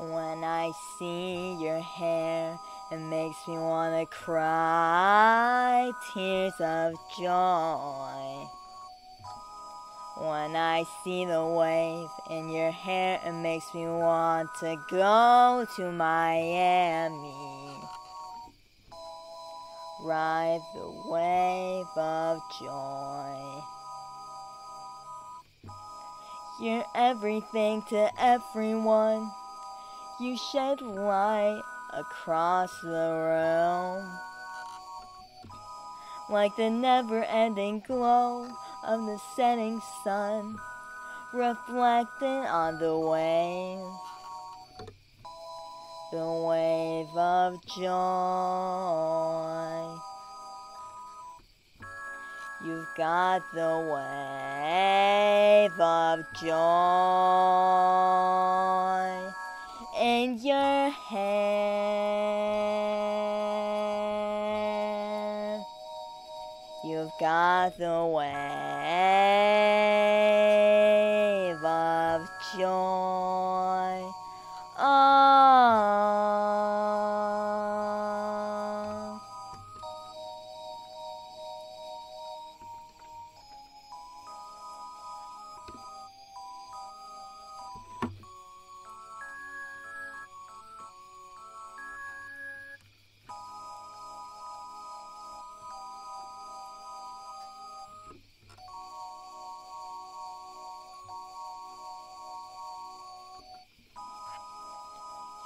When I see your hair, it makes me wanna cry tears of joy. When I see the wave in your hair, it makes me want to go to Miami. Ride the wave of joy. You're everything to everyone. You shed light across the room. Like the never ending glow of the setting sun reflecting on the wave. The wave of joy. You've got the wave of joy in your hand. You've got the wave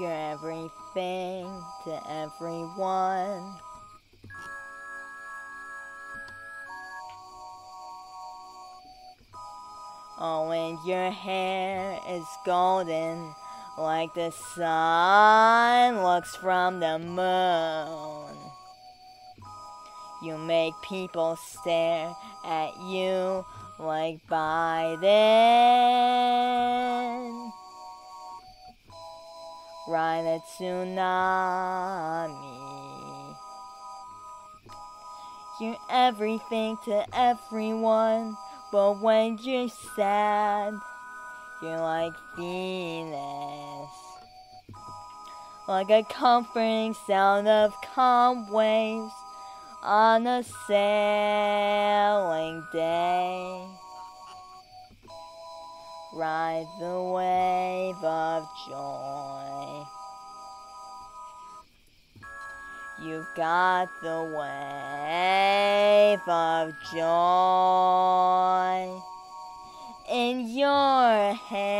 You're everything to everyone. Oh, and your hair is golden like the sun looks from the moon. You make people stare at you like by Biden. Ride a tsunami. You're everything to everyone, but when you're sad, you're like Venus. Like a comforting sound of calm waves on a sailing day. Ride the wave of joy. You've got the wave of joy in your hair.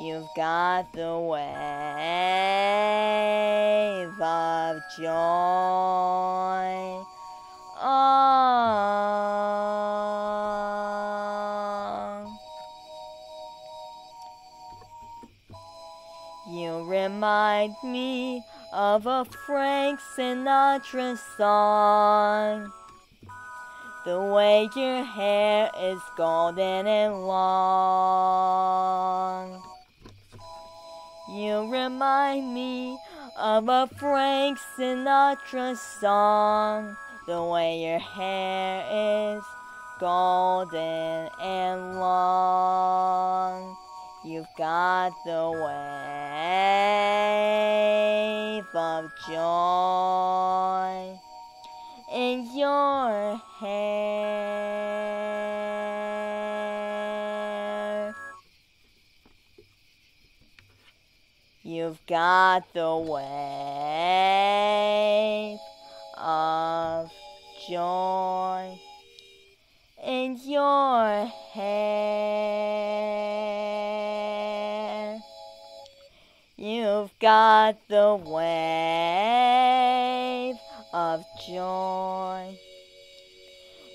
You've got the wave of joy. Remind me of a Frank Sinatra song. The way your hair is golden and long. You remind me of a Frank Sinatra song. The way your hair is golden and long. You've got the wave of joy in your hair. You've got the wave of joy in your hair. You've got the wave of joy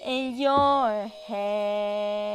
in your hair.